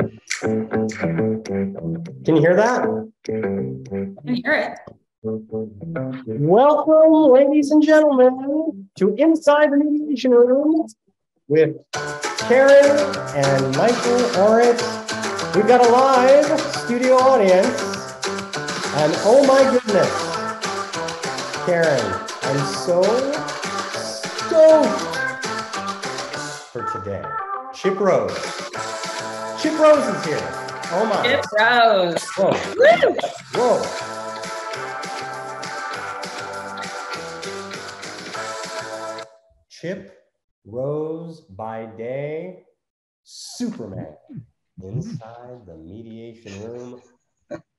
Can you hear that? I hear it. Welcome, ladies and gentlemen, to Inside the Mediation Room with Karen and Michael Aurit. We've got a live studio audience, and oh my goodness, Karen, I'm so stoked for today. Chip Rose. Chip Rose is here. Oh my. Chip Rose. Whoa. Woo! Whoa. Chip Rose by day, Superman inside the mediation room.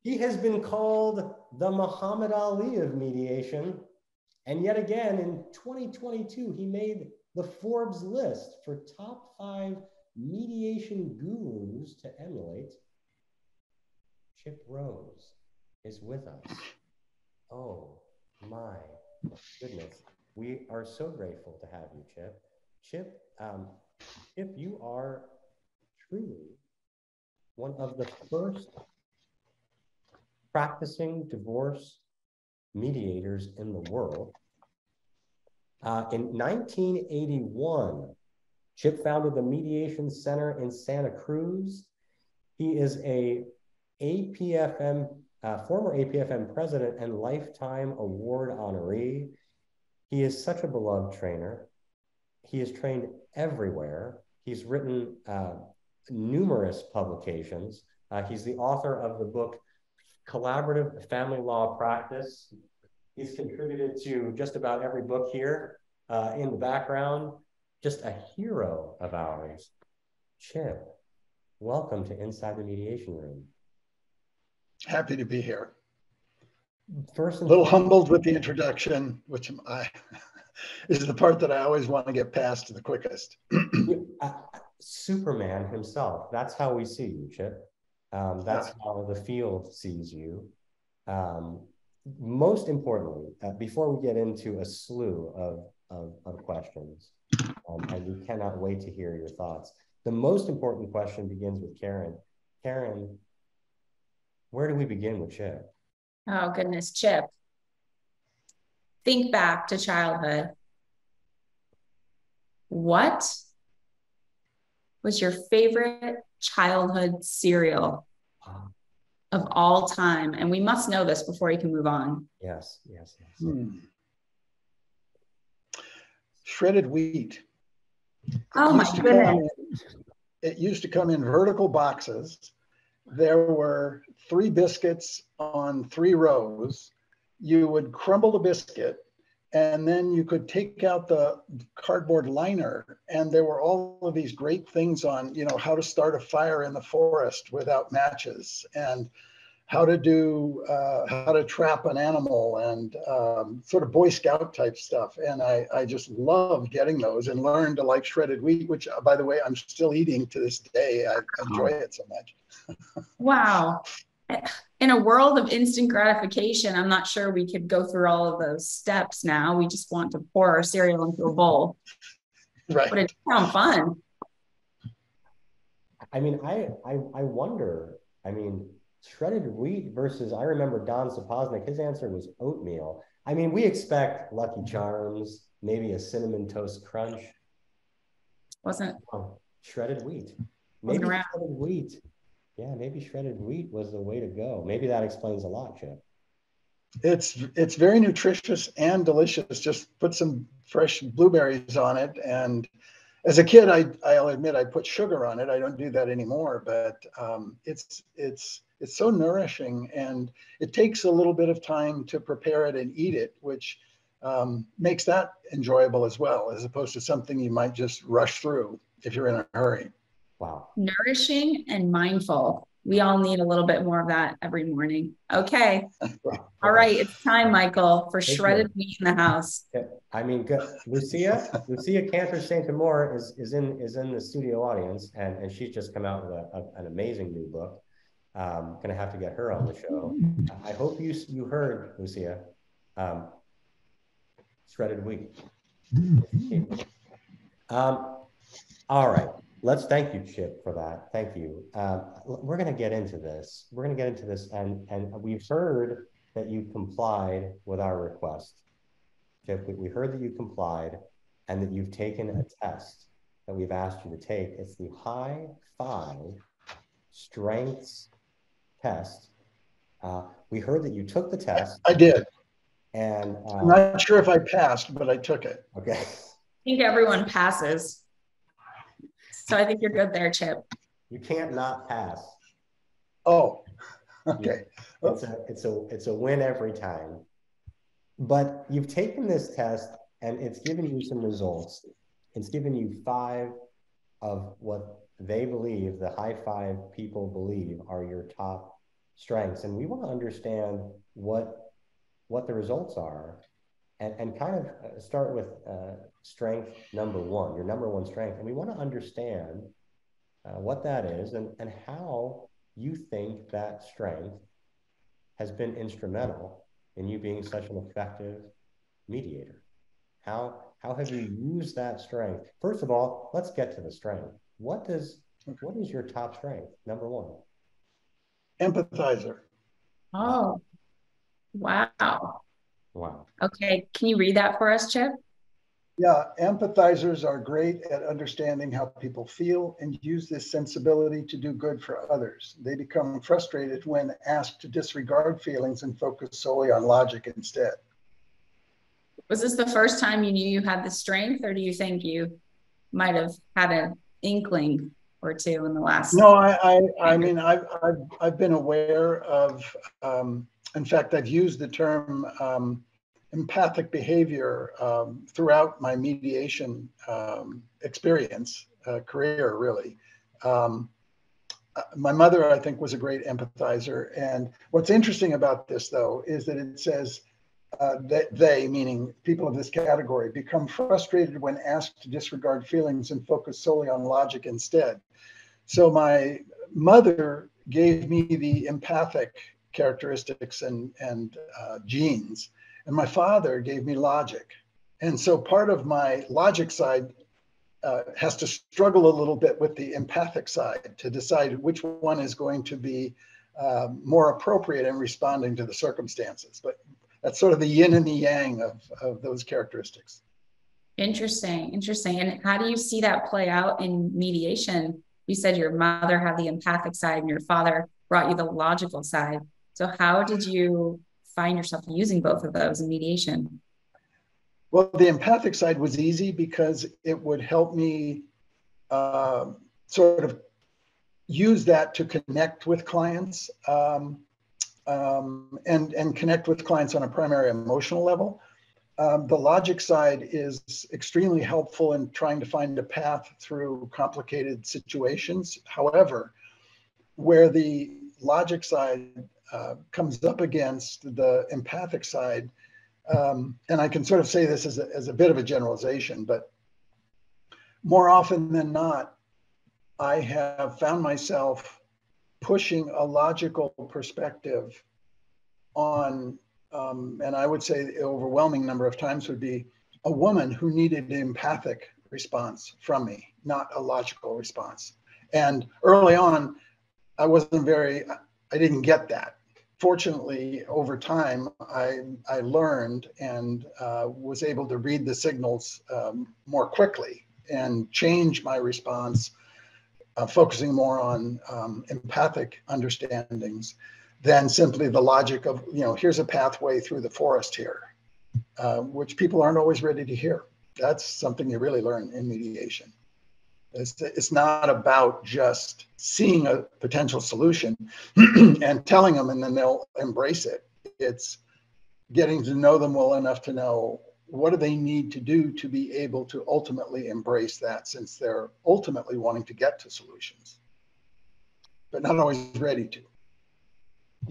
He has been called the Muhammad Ali of mediation. And yet again, in 2022, he made the Forbes list for top five mediation gurus to emulate. Chip Rose is with us. Oh my goodness. We are so grateful to have you, Chip. Chip, um, Chip, you are truly one of the first practicing divorce mediators in the world. Uh, in 1981, Chip founded the Mediation Center in Santa Cruz. He is a APFM, uh, former APFM president and lifetime award honoree. He is such a beloved trainer. He is trained everywhere. He's written uh, numerous publications. Uh, he's the author of the book Collaborative Family Law Practice. He's contributed to just about every book here uh, in the background. Just a hero of ours. Chip, welcome to Inside the Mediation Room. Happy to be here. First, a little humbled with the introduction, which I is the part that I always want to get past the quickest. uh, Superman himself. That's how we see you, Chip. Um, that's yeah. how the field sees you. Um, most importantly, uh, before we get into a slew of, of, of questions, um, and we cannot wait to hear your thoughts, the most important question begins with Karen. Karen, where do we begin with Chip? Oh, goodness, Chip. Think back to childhood. What was your favorite childhood cereal of all time? And we must know this before you can move on. Yes, yes, yes. Hmm. Shredded wheat. Oh my goodness. it used to come in vertical boxes. There were three biscuits on three rows. You would crumble the biscuit and then you could take out the cardboard liner and there were all of these great things on you know how to start a fire in the forest without matches and how to do uh, how to trap an animal and um, sort of boy scout type stuff and I, I just love getting those and learned to like shredded wheat which uh, by the way i'm still eating to this day i enjoy it so much wow in a world of instant gratification, I'm not sure we could go through all of those steps now. We just want to pour our cereal into a bowl. Right. But it sounds fun. I mean, I, I I wonder, I mean, shredded wheat versus I remember Don Saposnek, his answer was oatmeal. I mean, we expect Lucky Charms, maybe a cinnamon toast crunch. Wasn't oh, shredded wheat. Maybe shredded wheat yeah, maybe shredded wheat was the way to go. Maybe that explains a lot, Chip. It's it's very nutritious and delicious. Just put some fresh blueberries on it. And as a kid, I I'll admit I put sugar on it. I don't do that anymore, but um, it's it's it's so nourishing and it takes a little bit of time to prepare it and eat it, which um, makes that enjoyable as well, as opposed to something you might just rush through if you're in a hurry. Wow. Nourishing and mindful. We all need a little bit more of that every morning. Okay. All right. It's time, Michael, for Thank shredded wheat in the house. Yeah. I mean, good. Lucia, Lucia Cantor St. Amor is, is in is in the studio audience, and, and she's just come out with a, a, an amazing new book. Um, gonna have to get her on the show. I hope you you heard Lucia. Um, shredded wheat. Um, all right. Let's thank you, Chip, for that. Thank you. Uh, we're going to get into this. We're going to get into this, and and we've heard that you complied with our request. Chip, we heard that you complied, and that you've taken a test that we've asked you to take. It's the High Five Strengths Test. Uh, we heard that you took the test. I did. And uh, I'm not sure if I passed, but I took it. Okay. I think everyone passes. So I think you're good there, Chip. You can't not pass. Oh, okay. It's a it's a it's a win every time. But you've taken this test and it's given you some results. It's given you five of what they believe, the high five people believe are your top strengths. And we want to understand what what the results are and, and kind of uh, start with uh, strength number one, your number one strength. And we want to understand uh, what that is and, and how you think that strength has been instrumental in you being such an effective mediator. How, how have you used that strength? First of all, let's get to the strength. What does what is your top strength? Number one. Empathizer. Oh, wow. Wow. Okay. Can you read that for us, Chip? Yeah, empathizers are great at understanding how people feel and use this sensibility to do good for others. They become frustrated when asked to disregard feelings and focus solely on logic instead. Was this the first time you knew you had the strength, or do you think you might have had an inkling or two in the last? No, I, I, I mean, I've, I've, I've been aware of um, in fact, I've used the term um, empathic behavior um, throughout my mediation um, experience, uh, career, really. Um, uh, my mother, I think, was a great empathizer. And what's interesting about this, though, is that it says uh, that they, meaning people of this category, become frustrated when asked to disregard feelings and focus solely on logic instead. So my mother gave me the empathic characteristics and, and uh, genes. And my father gave me logic. And so part of my logic side uh, has to struggle a little bit with the empathic side to decide which one is going to be uh, more appropriate in responding to the circumstances. But that's sort of the yin and the yang of, of those characteristics. Interesting, interesting. And how do you see that play out in mediation? You said your mother had the empathic side and your father brought you the logical side. So, how did you find yourself using both of those in mediation? Well, the empathic side was easy because it would help me uh, sort of use that to connect with clients um, um, and, and connect with clients on a primary emotional level. Um, the logic side is extremely helpful in trying to find a path through complicated situations. However, where the logic side uh, comes up against the empathic side. Um, and I can sort of say this as a, as a bit of a generalization, but more often than not, I have found myself pushing a logical perspective on, um, and I would say the overwhelming number of times would be a woman who needed an empathic response from me, not a logical response. And early on, I wasn't very, I didn't get that fortunately, over time, I, I learned and uh, was able to read the signals um, more quickly and change my response, uh, focusing more on um, empathic understandings than simply the logic of, you know, here's a pathway through the forest here, uh, which people aren't always ready to hear. That's something you really learn in mediation. It's, it's not about just seeing a potential solution and telling them and then they'll embrace it. It's getting to know them well enough to know what do they need to do to be able to ultimately embrace that since they're ultimately wanting to get to solutions, but not always ready to.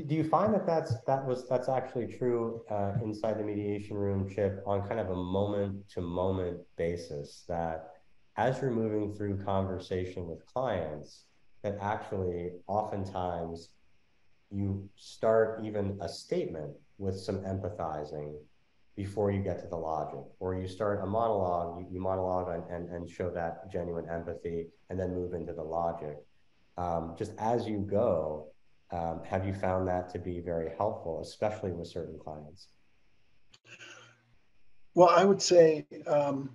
Do you find that that's that was that's actually true uh, inside the mediation room, Chip, on kind of a moment to moment basis that as you're moving through conversation with clients, that actually oftentimes you start even a statement with some empathizing before you get to the logic, or you start a monologue, you, you monologue and, and, and show that genuine empathy and then move into the logic. Um, just as you go, um, have you found that to be very helpful, especially with certain clients? Well, I would say, um,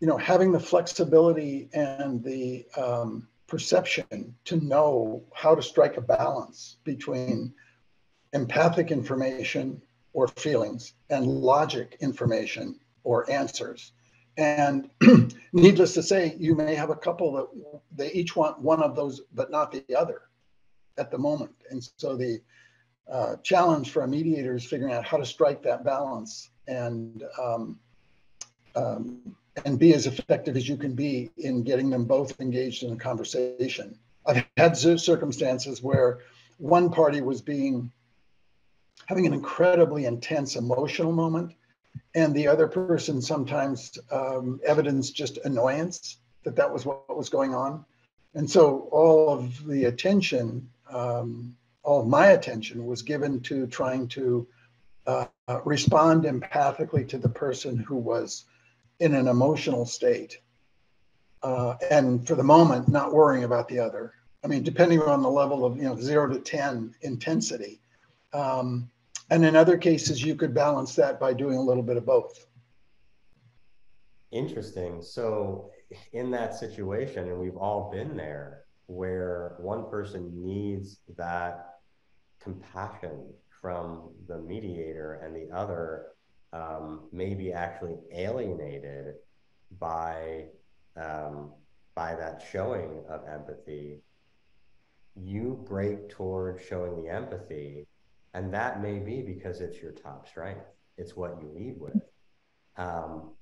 you know, having the flexibility and the um, perception to know how to strike a balance between empathic information or feelings and logic information or answers. And needless to say, you may have a couple that they each want one of those, but not the other at the moment. And so the uh, challenge for a mediator is figuring out how to strike that balance and um, um, and be as effective as you can be in getting them both engaged in a conversation. I've had circumstances where one party was being having an incredibly intense emotional moment, and the other person sometimes um, evidenced just annoyance that that was what was going on. And so all of the attention, um, all of my attention was given to trying to uh, respond empathically to the person who was in an emotional state. Uh, and for the moment, not worrying about the other. I mean, depending on the level of, you know, zero to 10 intensity. Um, and in other cases, you could balance that by doing a little bit of both. Interesting. So, in that situation, and we've all been there, where one person needs that compassion from the mediator and the other um, may be actually alienated by um, by that showing of empathy you break toward showing the empathy and that may be because it's your top strength. It's what you lead with. Um,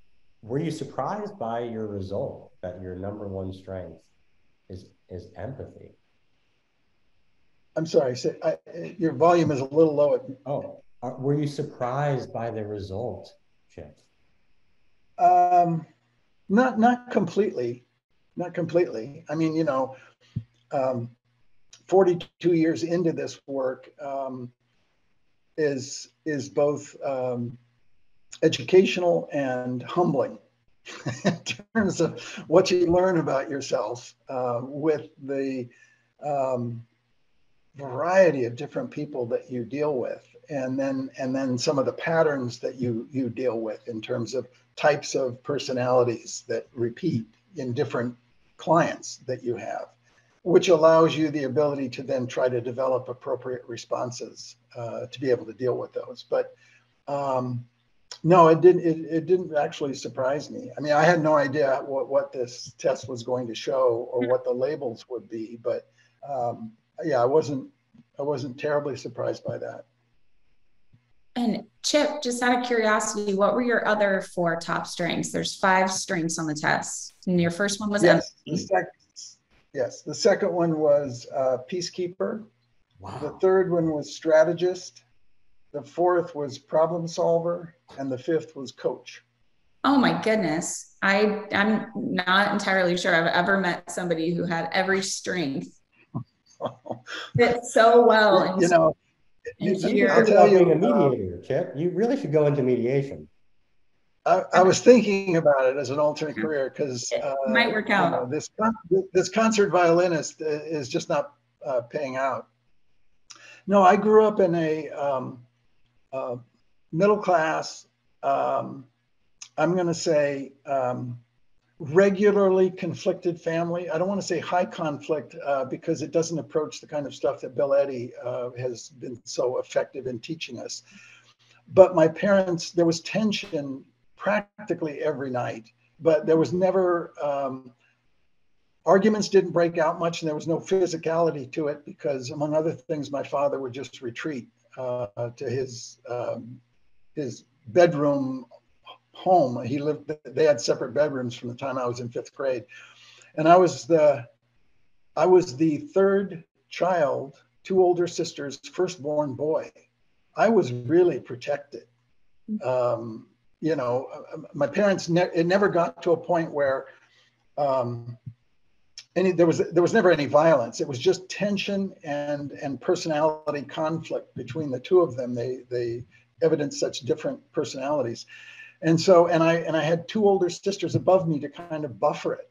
were you surprised by your result that your number one strength is is empathy? I'm sorry, say, I, your volume is a little low. At, oh, uh, were you surprised by the result, Chip? Um, not not completely, not completely. I mean, you know, um, 42 years into this work um, is is both um, educational and humbling in terms of what you learn about yourself uh, with the um, variety of different people that you deal with and then and then some of the patterns that you you deal with in terms of types of personalities that repeat in different clients that you have which allows you the ability to then try to develop appropriate responses uh, to be able to deal with those but um, no it didn't it, it didn't actually surprise me i mean i had no idea what, what this test was going to show or what the labels would be but um, yeah, I wasn't I wasn't terribly surprised by that. And Chip, just out of curiosity, what were your other four top strengths? There's five strengths on the test, and your first one was yes. The second, yes, the second one was uh, peacekeeper. Wow. The third one was strategist. The fourth was problem solver, and the fifth was coach. Oh my goodness. I I'm not entirely sure I've ever met somebody who had every strength fit so well. You know, you, I'll tell you, being a mediator, Chip. You really should go into mediation. I, I was thinking about it as an alternate career because uh, might work out. You know, this this concert violinist is just not uh, paying out. No, I grew up in a um, uh, middle class. Um, I'm going to say um, regularly conflicted family. I don't want to say high conflict uh, because it doesn't approach the kind of stuff that Bill Eddy uh, has been so effective in teaching us. But my parents, there was tension practically every night, but there was never, um, arguments didn't break out much and there was no physicality to it because, among other things, my father would just retreat uh, to his, um, his bedroom home. He lived, they had separate bedrooms from the time I was in fifth grade. And I was the, I was the third child, two older sisters, firstborn boy. I was really protected. Um, you know, my parents, ne- it never got to a point where um, any, there was there was never any violence. It was just tension and and personality conflict between the two of them. They they evidence such different personalities. And so, and I and I had two older sisters above me to kind of buffer it.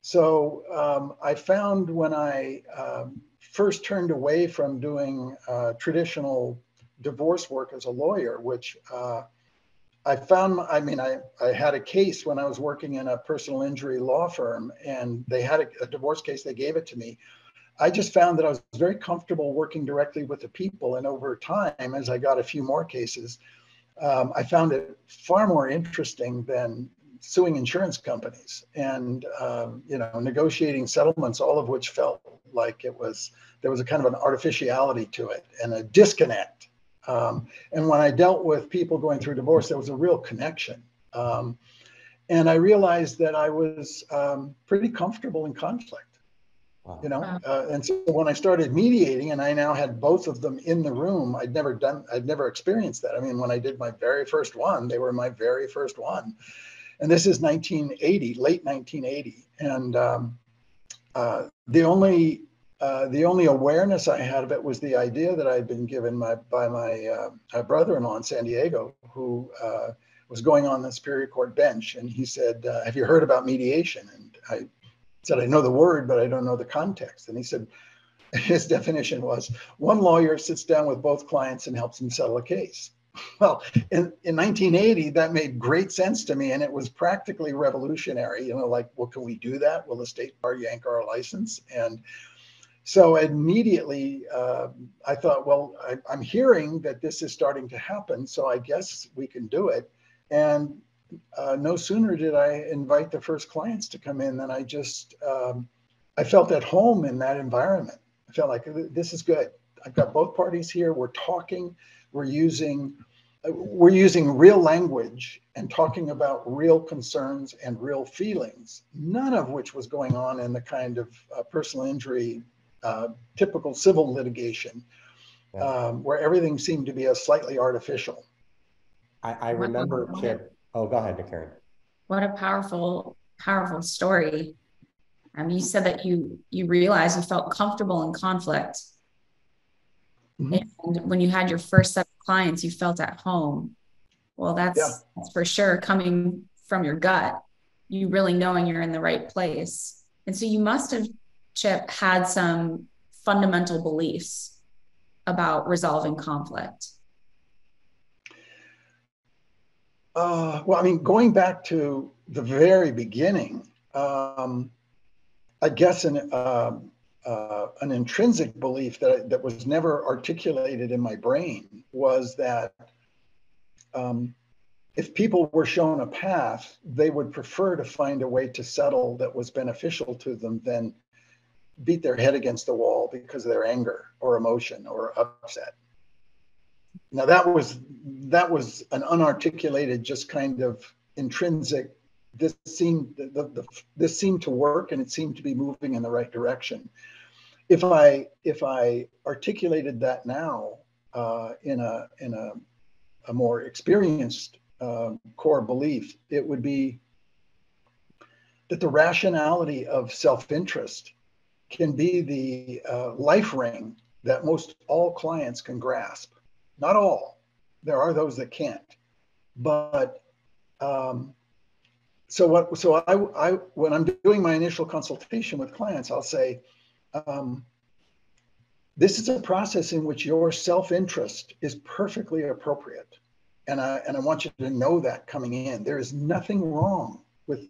So um, I found when I um, first turned away from doing uh, traditional divorce work as a lawyer, which uh, I found, I mean, I, I had a case when I was working in a personal injury law firm and they had a, a, divorce case, they gave it to me. I just found that I was very comfortable working directly with the people. And over time, as I got a few more cases, um, I found it far more interesting than suing insurance companies and, um, you know, negotiating settlements, all of which felt like it was, there was a kind of an artificiality to it and a disconnect um, and when I dealt with people going through divorce, there was a real connection. Um, and I realized that I was um, pretty comfortable in conflict. Wow. You know, uh, and so when I started mediating, and I now had both of them in the room, I'd never done, I'd never experienced that. I mean, when I did my very first one, they were my very first one, and this is 1980, late 1980, and um, uh, the only uh, the only awareness I had of it was the idea that I'd been given my, by my uh, brother-in-law in San Diego, who uh, was going on the Superior Court bench, and he said, uh, "Have you heard about mediation?" And I said, "I know the word, but I don't know the context." And he said, his definition was one lawyer sits down with both clients and helps them settle a case. Well, in, in 1980, that made great sense to me, and it was practically revolutionary. You know, like, well, can we do that? Will the state bar yank our license? And so immediately uh, I thought, well, I, am hearing that this is starting to happen, so I guess we can do it. And uh, no sooner did I invite the first clients to come in than I just um, I felt at home in that environment. I felt like this is good. I've got both parties here. We're talking. We're using we're using real language and talking about real concerns and real feelings, none of which was going on in the kind of uh, personal injury uh, typical civil litigation, yeah. um, where everything seemed to be a slightly artificial. I, I remember, Chip. Oh, go ahead, Karen. What a powerful, powerful story. Um, you said that you you realized you felt comfortable in conflict, mm-hmm. and when you had your first set of clients, you felt at home. Well, that's, yeah. that's for sure coming from your gut. You really knowing you're in the right place, and so you must have Chip had some fundamental beliefs about resolving conflict? Uh, well, I mean, going back to the very beginning, um, I guess an uh, uh, an intrinsic belief that that was never articulated in my brain was that um, if people were shown a path, they would prefer to find a way to settle that was beneficial to them than beat their head against the wall because of their anger or emotion or upset. Now that was that was an unarticulated, just kind of intrinsic. This seemed the, the, the, this seemed to work, and it seemed to be moving in the right direction. If I if I articulated that now uh, in a in a, a more experienced uh, core belief, it would be that the rationality of self-interest can be the uh, life ring that most all clients can grasp. Not all, there are those that can't. But um, so what? So I, I, when I'm doing my initial consultation with clients, I'll say, um, this is a process in which your self-interest is perfectly appropriate, and I and I want you to know that coming in. There is nothing wrong with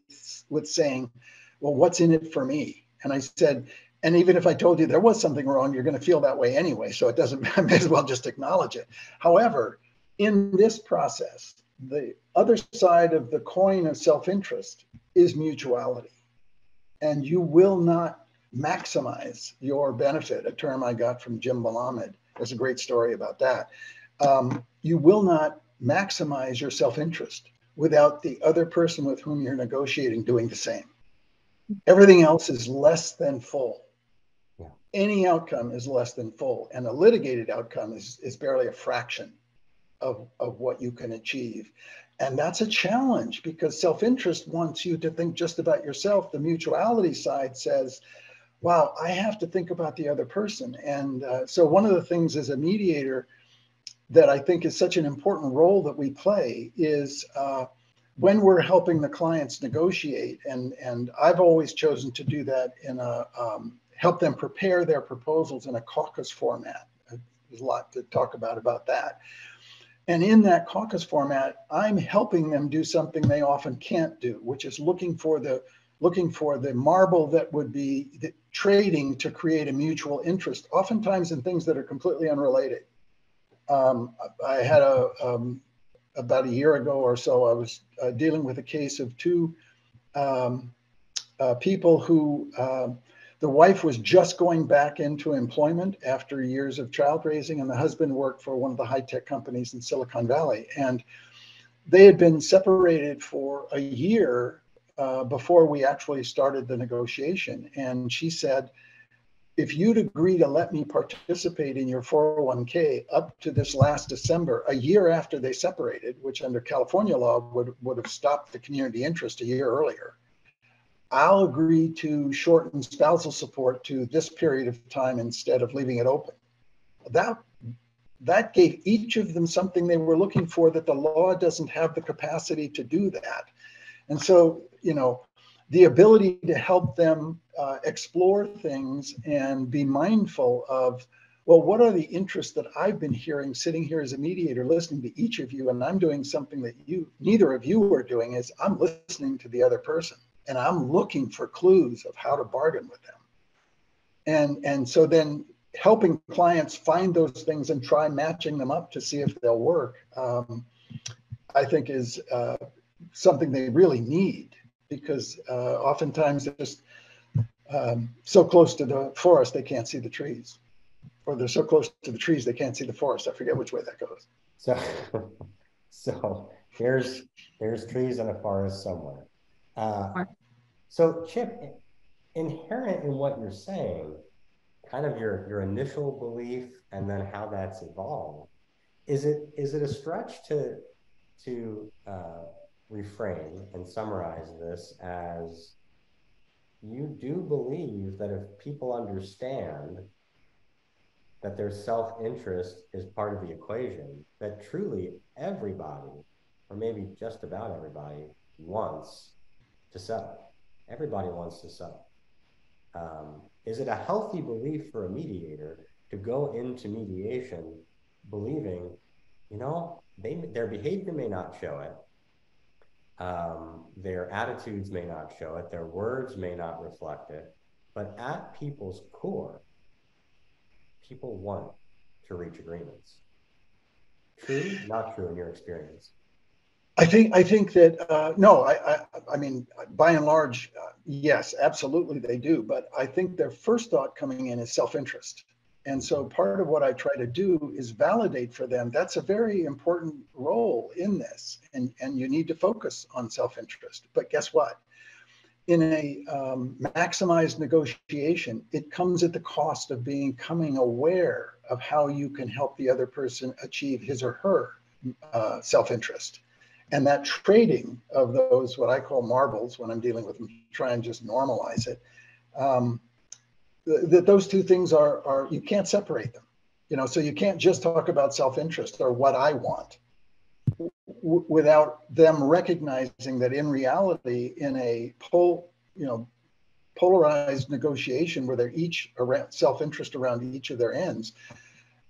with saying, well, what's in it for me? And I said, and even if I told you there was something wrong, you're going to feel that way anyway. So it doesn't, I may as well just acknowledge it. However, in this process, the other side of the coin of self interest is mutuality. And you will not maximize your benefit, a term I got from Jim Melamed. There's a great story about that. Um, you will not maximize your self interest without the other person with whom you're negotiating doing the same. Everything else is less than full any outcome is less than full, and a litigated outcome is, is barely a fraction of, of what you can achieve. And that's a challenge because self interest wants you to think just about yourself. The mutuality side says, wow, I have to think about the other person. And uh, so, one of the things as a mediator, that I think is such an important role that we play is uh, when we're helping the clients negotiate, and and I've always chosen to do that in a um, help them prepare their proposals in a caucus format. There's a lot to talk about about that. And in that caucus format, I'm helping them do something they often can't do, which is looking for the looking for the marble that would be trading to create a mutual interest, oftentimes in things that are completely unrelated. Um, I had a um, about a year ago or so, I was uh, dealing with a case of two um, uh, people who uh, the wife was just going back into employment after years of child raising, and the husband worked for one of the high tech companies in Silicon Valley. And they had been separated for a year uh, before we actually started the negotiation. And she said, if you'd agree to let me participate in your 401k up to this last December, a year after they separated, which under California law would, would have stopped the community interest a year earlier, I'll agree to shorten spousal support to this period of time instead of leaving it open. That that gave each of them something they were looking for that the law doesn't have the capacity to do that. And so, you know, the ability to help them uh, explore things and be mindful of, well, what are the interests that I've been hearing sitting here as a mediator, listening to each of you, and I'm doing something that you, neither of you are doing, is I'm listening to the other person and I'm looking for clues of how to bargain with them. And, and so then helping clients find those things and try matching them up to see if they'll work, um, I think is uh, something they really need because uh, oftentimes they're just um, so close to the forest they can't see the trees, or they're so close to the trees they can't see the forest. I forget which way that goes. So, so here's here's trees in a forest somewhere. Uh, so, Chip, inherent in what you're saying, kind of your your initial belief, and then how that's evolved. Is it is it a stretch to to uh, reframe and summarize this as you do believe that if people understand that their self-interest is part of the equation, that truly everybody, or maybe just about everybody, wants to settle. Everybody wants to settle. Um, is it a healthy belief for a mediator to go into mediation believing, you know, they, their behavior may not show it, um, their attitudes may not show it, their words may not reflect it, but at people's core, people want to reach agreements. True, not true in your experience? I think I think that uh, no, I, I, I mean by and large, uh, yes, absolutely they do. But I think their first thought coming in is self-interest, and so part of what I try to do is validate for them. That's a very important role in this, and and you need to focus on self-interest. But guess what? In a um, maximized negotiation, it comes at the cost of becoming aware of how you can help the other person achieve his or her uh, self-interest and that trading of those, what I call marbles, when I'm dealing with them, try and just normalize it. Um, that those two things are, are, you can't separate them. You know, so you can't just talk about self-interest or what I want without them recognizing that in reality, in a pol, you know, polarized negotiation where they're each around self-interest around each of their ends,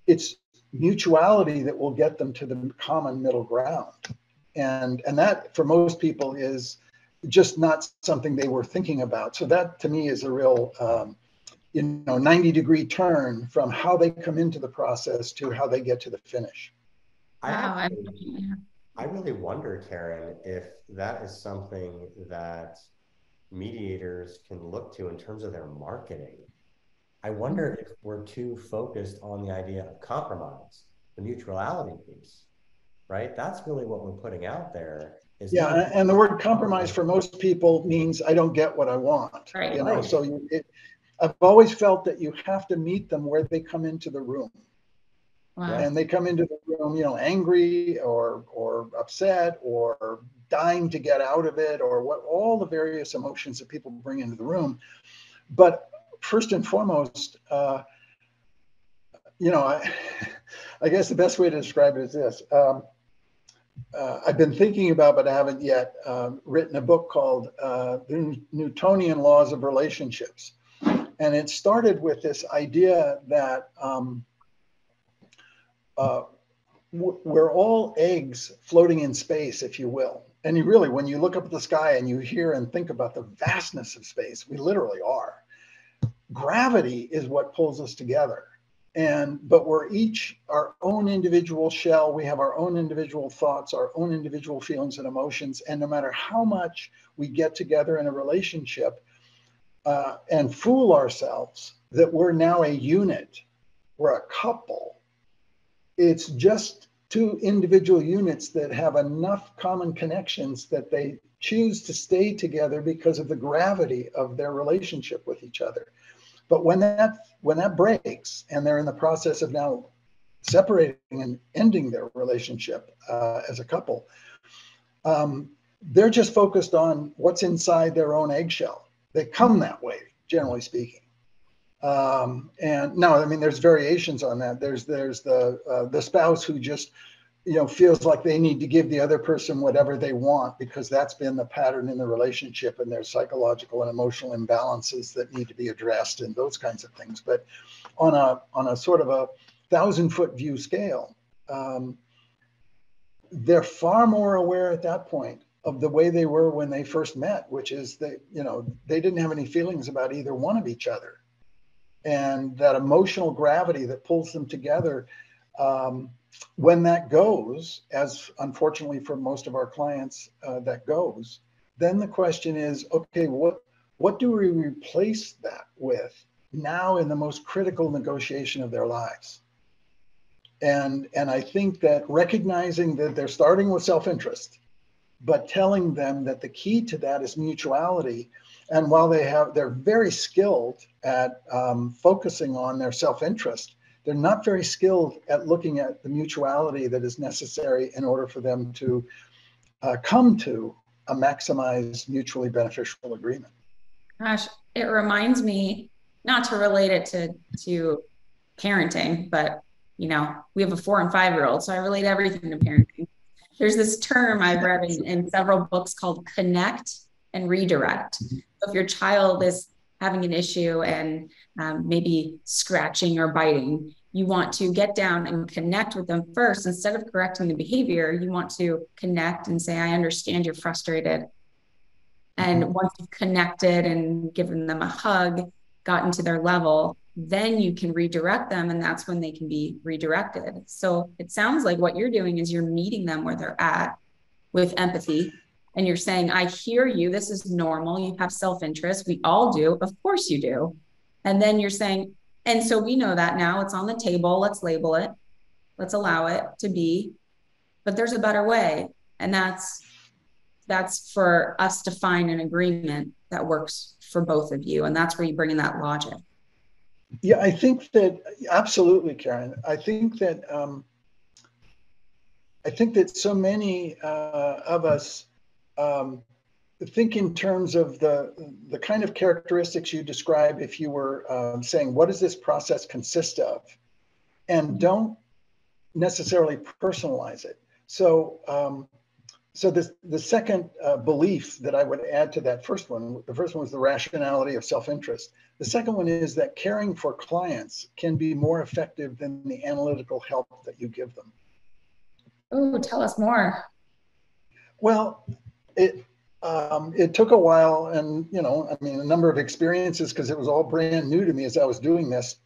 it's mutuality that will get them to the common middle ground and and that for most people is just not something they were thinking about. So that to me is a real um, you know 90 degree turn from how they come into the process to how they get to the finish. I, I really wonder, Karen, if that is something that mediators can look to in terms of their marketing. I wonder if we're too focused on the idea of compromise, the mutuality piece right? That's really what we're putting out there. Is yeah, and the word compromise for most people means I don't get what I want. Right. You know, right. so you, it, I've always felt that you have to meet them where they come into the room. Wow. And they come into the room, you know, angry or or upset or dying to get out of it or what all the various emotions that people bring into the room. But first and foremost, uh, you know, I, I guess the best way to describe it is this. Um, uh, I've been thinking about, but I haven't yet um, written a book called uh, The Newtonian Laws of Relationships. And it started with this idea that um, uh, we're all eggs floating in space, if you will. And you really, when you look up at the sky and you hear and think about the vastness of space, we literally are. Gravity is what pulls us together and but we're each our own individual shell. We have our own individual thoughts our own individual feelings and emotions. And no matter how much we get together in a relationship uh, and fool ourselves that we're now a unit we're a couple it's just two individual units that have enough common connections that they choose to stay together because of the gravity of their relationship with each other but when that when that breaks and they're in the process of now separating and ending their relationship uh, as a couple, um, they're just focused on what's inside their own eggshell. They come that way, generally speaking. Um, and no, I mean, there's variations on that. There's there's the uh, the spouse who just you know feels like they need to give the other person whatever they want because that's been the pattern in the relationship and there's psychological and emotional imbalances that need to be addressed and those kinds of things. But on a on a sort of a thousand foot view scale um, they're far more aware at that point of the way they were when they first met which is that you know they didn't have any feelings about either one of each other. And that emotional gravity that pulls them together um, when that goes, as unfortunately for most of our clients uh, that goes, then the question is, okay, what what do we replace that with now in the most critical negotiation of their lives? And and I think that recognizing that they're starting with self-interest, but telling them that the key to that is mutuality. And while they have, they're very skilled at um, focusing on their self-interest they're not very skilled at looking at the mutuality that is necessary in order for them to uh, come to a maximized mutually beneficial agreement. Gosh, it reminds me not to relate it to to parenting, but you know, we have a four and five year old, so I relate everything to parenting. There's this term I've read in, in several books called connect and redirect. So if your child is having an issue and um, maybe scratching or biting, you want to get down and connect with them first. Instead of correcting the behavior, you want to connect and say, I understand you're frustrated. And mm-hmm. once you've connected and given them a hug, gotten to their level, then you can redirect them. And that's when they can be redirected. So it sounds like what you're doing is you're meeting them where they're at with empathy and you're saying, I hear you. This is normal. You have self interest. We all do. Of course you do. And then you're saying, and so we know that now it's on the table. Let's label it. Let's allow it to be. But there's a better way. And that's that's for us to find an agreement that works for both of you. And that's where you bring in that logic. Yeah, I think that absolutely, Karen. I think that um, I think that so many uh, of us um, think in terms of the the kind of characteristics you describe if you were um, saying what does this process consist of? And mm-hmm. don't necessarily personalize it. So um, so this, the second uh, belief that i would add to that first one the first one was the rationality of self-interest. The second one is that caring for clients can be more effective than the analytical help that you give them. Oh tell us more. Well it um, it took a while and you know i mean a number of experiences because it was all brand new to me as i was doing this.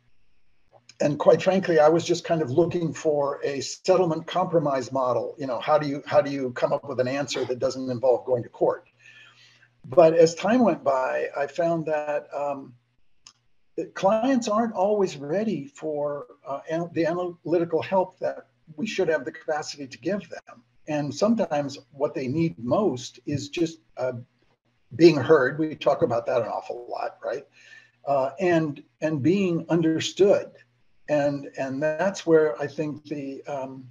And quite frankly i was just kind of looking for a settlement compromise model you know how do you how do you come up with an answer that doesn't involve going to court? But as time went by i found that um, clients aren't always ready for uh, the analytical help that we should have the capacity to give them and sometimes what they need most is just uh, being heard. We talk about that an awful lot, right? Uh, and and being understood, and and that's where I think the um,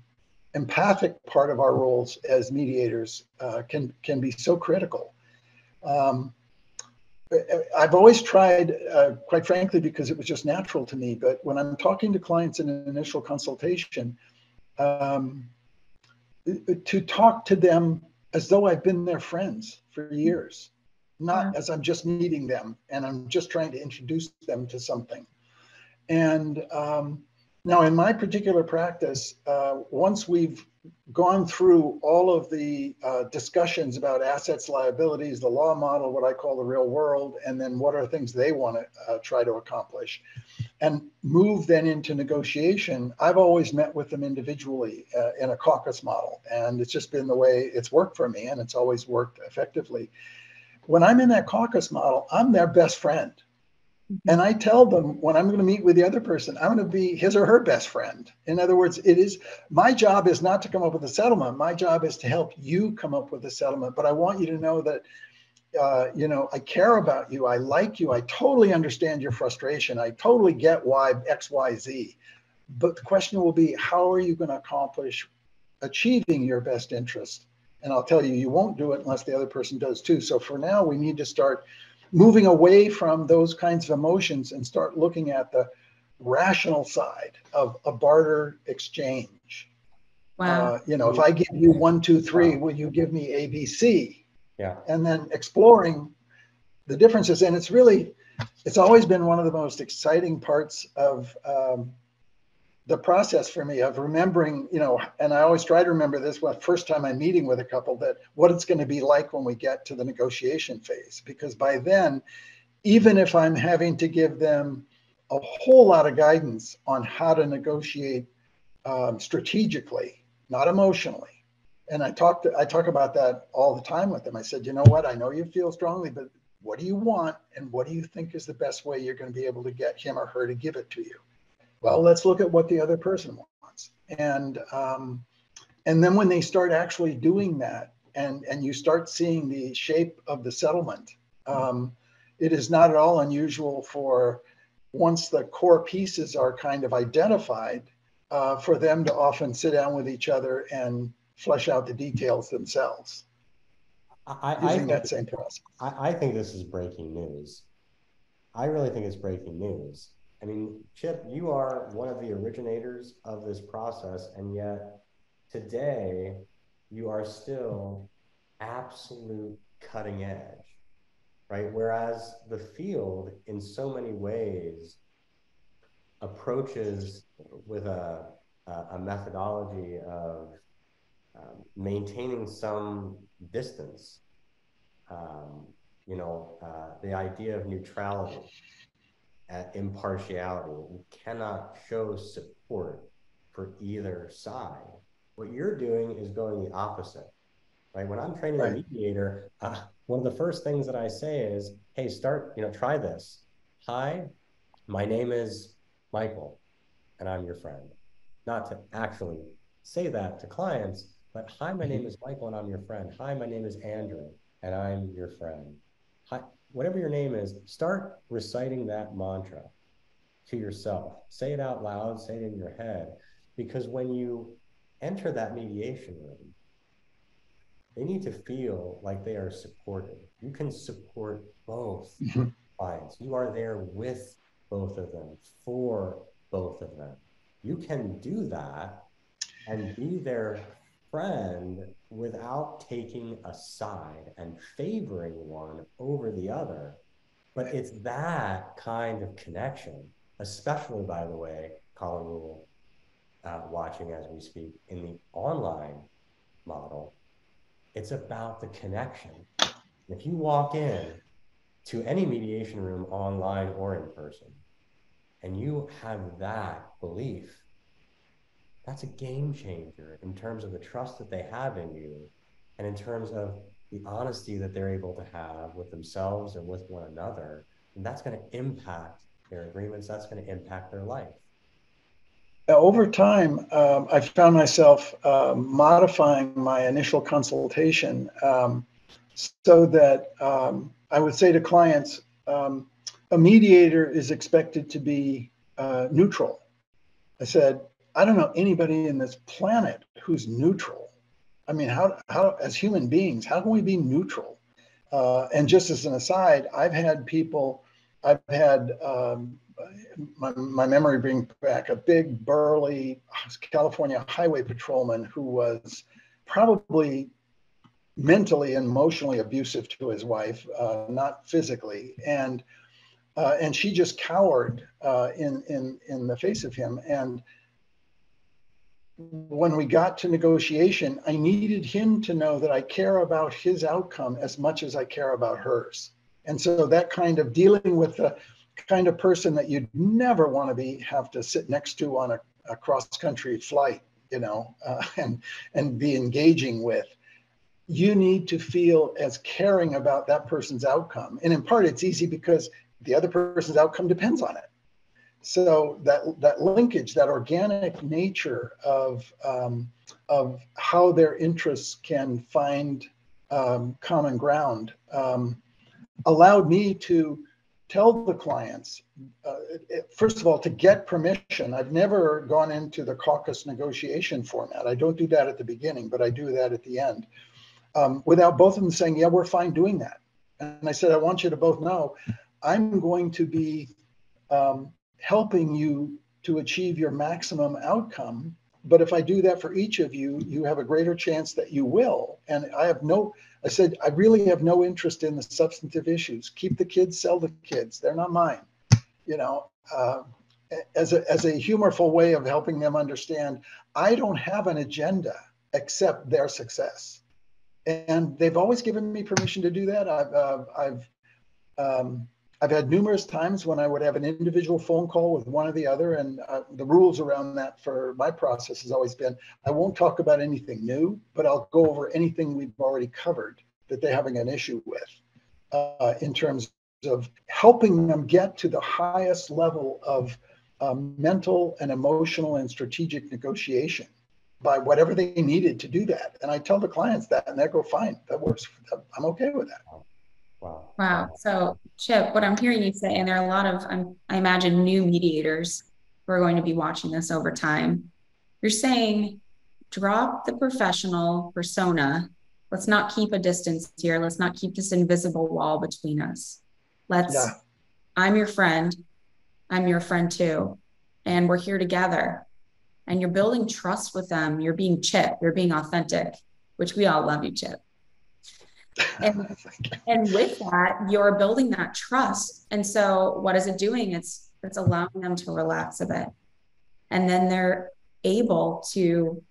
empathic part of our roles as mediators uh, can can be so critical. Um, I've always tried, uh, quite frankly, because it was just natural to me. But when I'm talking to clients in an initial consultation, um, to talk to them as though I've been their friends for years, not yeah. as I'm just meeting them and I'm just trying to introduce them to something. And um, now, in my particular practice, uh, once we've gone through all of the uh, discussions about assets, liabilities, the law model, what I call the real world, and then what are things they want to uh, try to accomplish, and move then into negotiation, I've always met with them individually uh, in a caucus model. And it's just been the way it's worked for me, and it's always worked effectively. When I'm in that caucus model, I'm their best friend. And I tell them when I'm going to meet with the other person, I'm going to be his or her best friend. In other words, it is my job is not to come up with a settlement. My job is to help you come up with a settlement. But I want you to know that, uh, you know, I care about you. I like you. I totally understand your frustration. I totally get why X, Y, Z. But the question will be, how are you going to accomplish achieving your best interest? And I'll tell you, you won't do it unless the other person does too. So for now, we need to start moving away from those kinds of emotions and start looking at the rational side of a barter exchange. Wow. Uh, you know, if I give you one, two, three, will you give me ABC? Yeah. And then exploring the differences. And it's really, it's always been one of the most exciting parts of um, the process for me of remembering, you know, and I always try to remember this when first time I'm meeting with a couple that what it's going to be like when we get to the negotiation phase. Because by then, even if I'm having to give them a whole lot of guidance on how to negotiate um, strategically, not emotionally. And I talk to, I talk about that all the time with them. I said, you know what? I know you feel strongly, but what do you want, and what do you think is the best way you're going to be able to get him or her to give it to you? Well let's look at what the other person wants. And um, and then when they start actually doing that and and you start seeing the shape of the settlement um, it is not at all unusual for once the core pieces are kind of identified uh, for them to often sit down with each other and flesh out the details themselves. I, using I think, that same process. I, I think this is breaking news. I really think it's breaking news I mean, Chip, you are one of the originators of this process, and yet today you are still absolute cutting edge, right? Whereas the field, in so many ways, approaches with a, a methodology of um, maintaining some distance. Um, you know, uh, the idea of neutrality at impartiality. You cannot show support for either side. What you're doing is going the opposite, right? When I'm training right. a mediator, uh, one of the first things that I say is, "Hey, start. You know, try this. Hi, my name is Michael, and I'm your friend." Not to actually say that to clients, but hi, my name mm-hmm. is Michael, and I'm your friend. Hi, my name is Andrew, and I'm your friend. Hi, whatever your name is, start reciting that mantra to yourself. Say it out loud, say it in your head. Because when you enter that mediation room, they need to feel like they are supported. You can support both mm-hmm. clients. You are there with both of them, for both of them. You can do that and be their friend without taking a side and favoring one over the other. But it's that kind of connection, especially, by the way, Colin Rule, uh, watching as we speak in the online model, it's about the connection. If you walk in to any mediation room, online or in person, and you have that belief that's a game changer in terms of the trust that they have in you and in terms of the honesty that they're able to have with themselves and with one another. And that's going to impact their agreements, that's going to impact their life. Over time, um, I found myself uh, modifying my initial consultation um, so that um, I would say to clients, um, a mediator is expected to be uh, neutral. I said, I don't know anybody in this planet who's neutral. I mean, how, how, as human beings, how can we be neutral? Uh, and just as an aside, I've had people, I've had um, my, my memory bring back a big burly California highway patrolman who was probably mentally and emotionally abusive to his wife, uh, not physically, and uh, and she just cowered uh, in in in the face of him. And when we got to negotiation, I needed him to know that I care about his outcome as much as I care about hers. And so that kind of dealing with the kind of person that you'd never want to be have to sit next to on a, a cross country flight, you know, uh, and and be engaging with. You need to feel as caring about that person's outcome, and in part, it's easy because the other person's outcome depends on it. So that that linkage, that organic nature of um, of how their interests can find um, common ground um, allowed me to tell the clients, uh, first of all, to get permission. I've never gone into the caucus negotiation format. I don't do that at the beginning, but I do that at the end. Um, without both of them saying, yeah, we're fine doing that. And I said, I want you to both know I'm going to be um, helping you to achieve your maximum outcome. But if I do that for each of you, you have a greater chance that you will. And I have no I said, I really have no interest in the substantive issues. Keep the kids, sell the kids. They're not mine. You know, uh, as, a, as a humorful way of helping them understand, I don't have an agenda except their success. And they've always given me permission to do that. I've, uh, I've, um, I've had numerous times when I would have an individual phone call with one or the other, and uh, the rules around that for my process has always been I won't talk about anything new, but I'll go over anything we've already covered that they're having an issue with uh, in terms of helping them get to the highest level of um, mental and emotional and strategic negotiation by whatever they needed to do that. And I tell the clients that, and they go, fine, that works. I'm okay with that. Wow. Wow. So, Chip, what I'm hearing you say, and there are a lot of, um, I imagine, new mediators who are going to be watching this over time. You're saying drop the professional persona. Let's not keep a distance here. Let's not keep this invisible wall between us. Let's, yeah. I'm your friend. I'm your friend too. And we're here together. And you're building trust with them. You're being Chip. You're being authentic, which we all love you, Chip and, and with that you're building that trust. And so what is it doing? It's it's allowing them to relax a bit. And then they're able to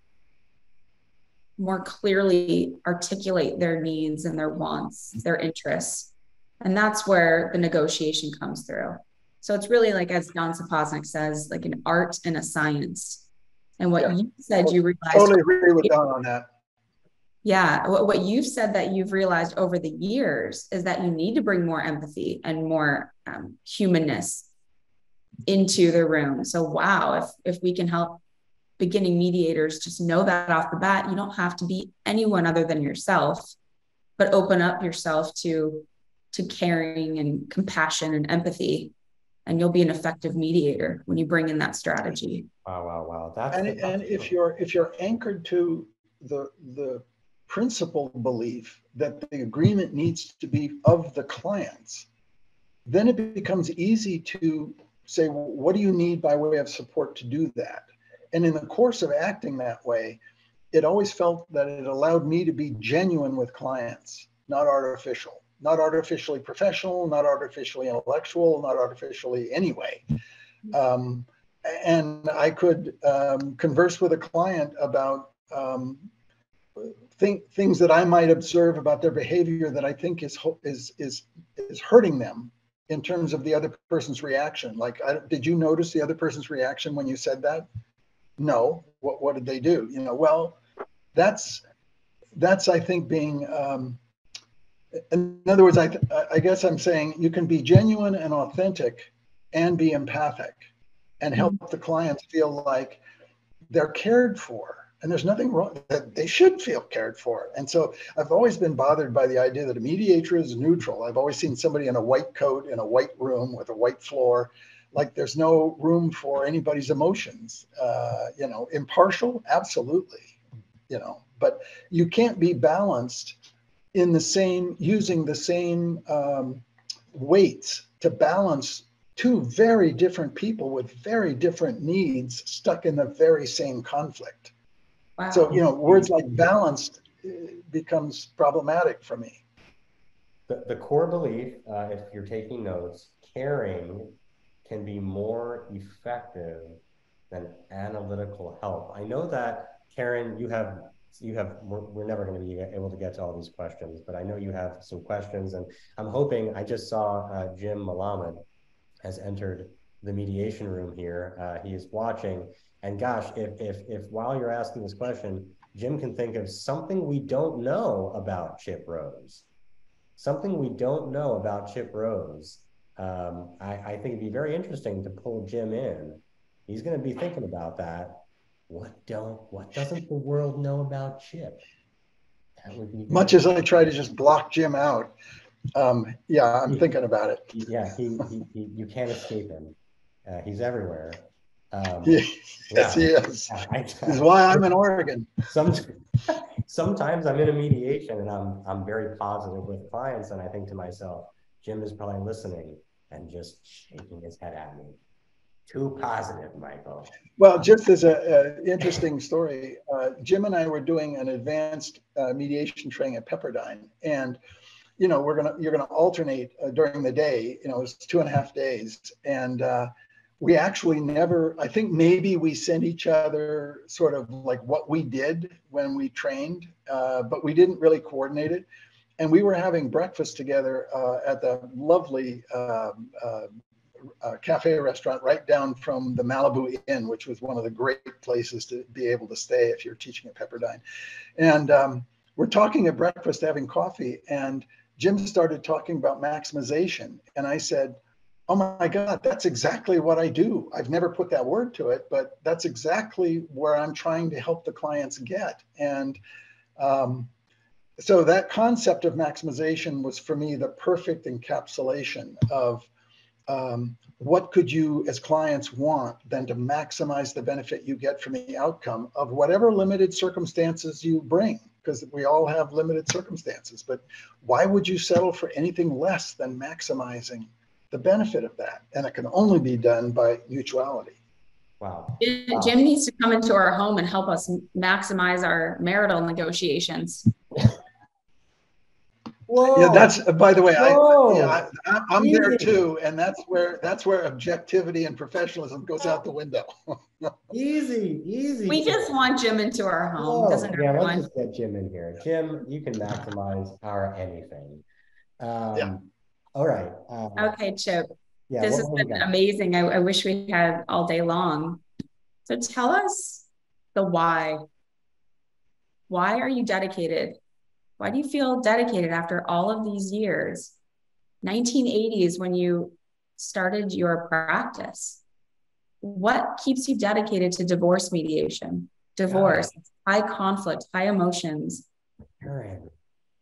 more clearly articulate their needs and their wants their interests. And that's where the negotiation comes through. So it's really like as Don Saposnek says like an art and a science. And what yeah. you said you realized totally agree with Don on that yeah what, what you've said that you've realized over the years is that you need to bring more empathy and more um, humanness into the room. So wow if if we can help beginning mediators just know that off the bat you don't have to be anyone other than yourself but open up yourself to to caring and compassion and empathy and you'll be an effective mediator when you bring in that strategy. Wow wow wow. That's and, and if you're if you're anchored to the the principal belief that the agreement needs to be of the clients, then it becomes easy to say, well, what do you need by way of support to do that? And in the course of acting that way, it always felt that it allowed me to be genuine with clients, not artificial, not artificially professional, not artificially intellectual, not artificially anyway. Um, and I could um, converse with a client about um, think things that I might observe about their behavior that I think is is is is hurting them in terms of the other person's reaction. Like, I, did you notice the other person's reaction when you said that? No. What what did they do? You know, well, that's that's I think being. Um, in other words, I I guess I'm saying you can be genuine and authentic, and be empathic, and help mm-hmm. the clients feel like they're cared for and there's nothing wrong that they should feel cared for. And so i've always been bothered by the idea that a mediator is neutral. I've always seen somebody in a white coat in a white room with a white floor like there's no room for anybody's emotions uh, you know impartial absolutely you know. But you can't be balanced in the same, using the same um, weights to balance two very different people with very different needs stuck in the very same conflict. Wow. So, you know, words like balanced uh, becomes problematic for me. The, the core belief, uh, if you're taking notes, caring can be more effective than analytical help. I know that, Karen, you have you have we're, we're never going to be able to get to all these questions, but I know you have some questions, and I'm hoping. I just saw uh, Jim Melamed has entered the mediation room here. Uh, he is watching, and gosh, if if if while you're asking this question, Jim can think of something we don't know about Chip Rose, something we don't know about Chip Rose. Um, I, I think it'd be very interesting to pull Jim in. He's going to be thinking about that what don't what doesn't the world know about Chip? That would be much as I try to just block Jim out. Um, yeah, I'm he, thinking about it. Yeah, he, he, he, you can't escape him. Uh, he's everywhere. Um, yeah, yes, he is. I, is why I'm in Oregon. Some, sometimes I'm in a mediation and I'm I'm very positive with clients, and I think to myself, Jim is probably listening and just shaking his head at me too positive, Michael. Well, just as an interesting story, uh, Jim and I were doing an advanced uh, mediation training at Pepperdine, and you know we're gonna you're gonna alternate uh, during the day. You know, it's two and a half days, and uh, we actually never. I think maybe we sent each other sort of like what we did when we trained, uh, but we didn't really coordinate it and we were having breakfast together uh, at the lovely um, uh, a cafe restaurant right down from the Malibu Inn, which was one of the great places to be able to stay if you're teaching at Pepperdine. And um, we're talking at breakfast, having coffee, and Jim started talking about maximization. And I said, Oh my God, that's exactly what I do. I've never put that word to it, but that's exactly where I'm trying to help the clients get. And um, so that concept of maximization was for me the perfect encapsulation of um, what could you as clients want than to maximize the benefit you get from the outcome of whatever limited circumstances you bring because we all have limited circumstances but why would you settle for anything less than maximizing the benefit of that and it can only be done by mutuality wow jim needs to come into our home and help us maximize our marital negotiations Whoa. Yeah, that's uh, by the way, I, yeah, I, am there too, and that's where that's where objectivity and professionalism goes out the window. easy, easy. We just want Jim into our home, Whoa. doesn't yeah, everyone? let's just get Jim in here. Jim, you can maximize our anything. Um, yeah. All right. Uh, okay, Chip. Yeah, this has been amazing. I, I wish we had all day long. So tell us the why. Why are you dedicated why do you feel dedicated after all of these years? 1980 is when you started your practice. What keeps you dedicated to divorce mediation? Divorce, high conflict, high emotions. Karen,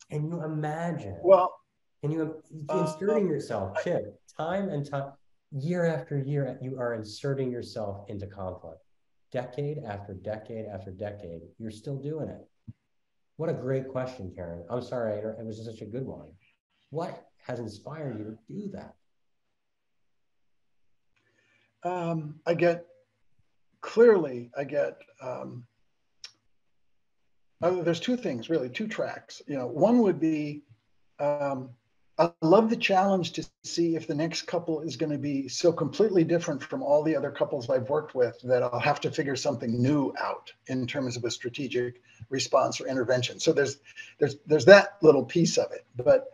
can you imagine? Well, can you uh, inserting uh, yourself, Chip, time and time, year after year, you are inserting yourself into conflict. Decade after decade after decade, you're still doing it. What a great question, Karen. I'm sorry, it was such a good one. What has inspired you to do that? Um, I get clearly, I get. Um, uh, there's two things really, two tracks. You know, one would be um, I love the challenge to see if the next couple is going to be so completely different from all the other couples I've worked with that I'll have to figure something new out in terms of a strategic response or intervention. So there's there's there's that little piece of it, but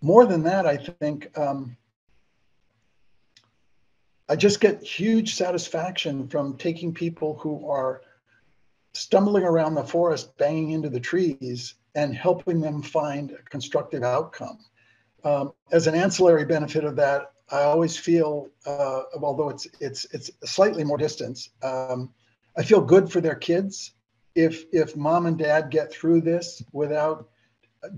more than that, I think um, I just get huge satisfaction from taking people who are stumbling around the forest, banging into the trees, and helping them find a constructive outcome um, as an ancillary benefit of that, I always feel, uh, although it's it's it's slightly more distance, um, I feel good for their kids if if mom and dad get through this without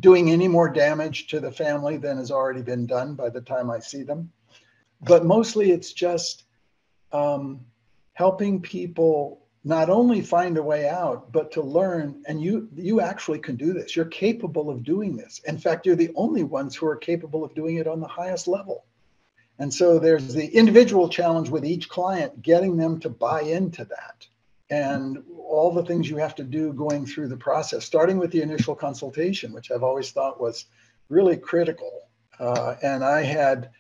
doing any more damage to the family than has already been done by the time I see them. But mostly, it's just um, helping people not only find a way out, but to learn. And you you actually can do this. You're capable of doing this. In fact, you're the only ones who are capable of doing it on the highest level. And so there's the individual challenge with each client, getting them to buy into that. And all the things you have to do going through the process, starting with the initial consultation, which I've always thought was really critical. Uh, and I had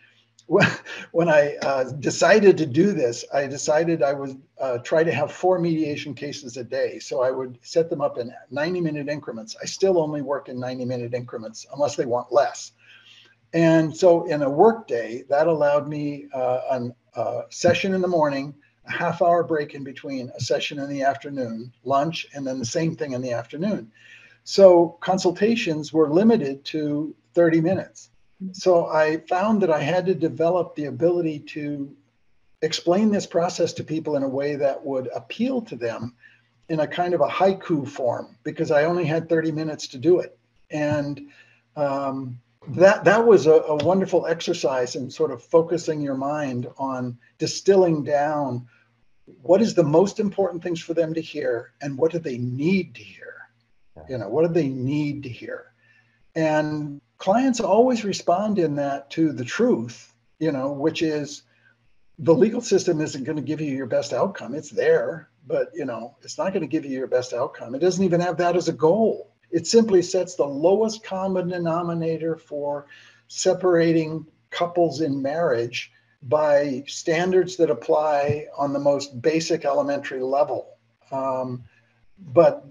when I uh, decided to do this, I decided I would uh, try to have four mediation cases a day. So I would set them up in 90 minute increments. I still only work in 90 minute increments unless they want less. And so in a work day, that allowed me uh, a session in the morning, a half hour break in between, a session in the afternoon, lunch, and then the same thing in the afternoon. So consultations were limited to 30 minutes. So I found that I had to develop the ability to explain this process to people in a way that would appeal to them in a kind of a haiku form because I only had 30 minutes to do it. And um, that that was a, a, wonderful exercise in sort of focusing your mind on distilling down what is the most important things for them to hear and what do they need to hear? You know what do they need to hear? And clients always respond in that to the truth, you know, which is the legal system isn't going to give you your best outcome. It's there, but you know, it's not going to give you your best outcome. It doesn't even have that as a goal. It simply sets the lowest common denominator for separating couples in marriage by standards that apply on the most basic elementary level. Um, but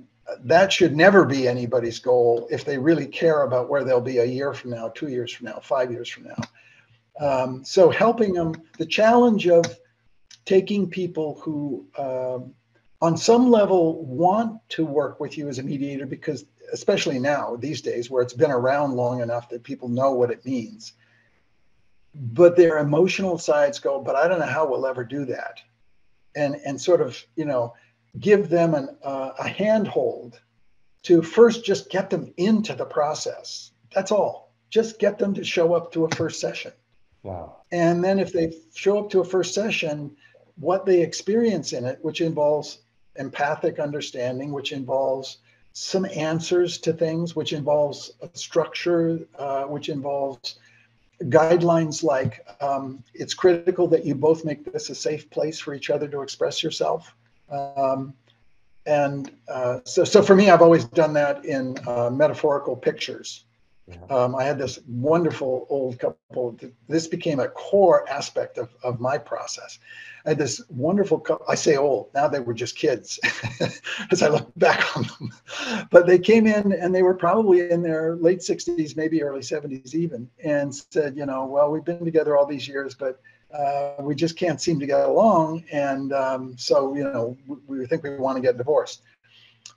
that should never be anybody's goal if they really care about where they'll be a year from now, two years from now, five years from now. Um, so helping them, the challenge of taking people who, um, on some level, want to work with you as a mediator, because especially now these days where it's been around long enough that people know what it means, but their emotional sides go, but I don't know how we'll ever do that, and and sort of you know give them an, uh, a handhold to first just get them into the process. That's all. Just get them to show up to a first session. Wow. And then if they show up to a first session, what they experience in it, which involves empathic understanding, which involves some answers to things, which involves a structure, uh, which involves guidelines like um, it's critical that you both make this a safe place for each other to express yourself. Um, and uh, so, so for me, I've always done that in uh, metaphorical pictures. Yeah. Um, I had this wonderful old couple. This became a core aspect of, of my process. I had this wonderful couple. I say old, now they were just kids as I look back on them. But they came in and they were probably in their late 60s, maybe early 70s even, and said, you know, well, we've been together all these years, but uh, we just can't seem to get along. And um, so, you know, we, we, think we want to get divorced.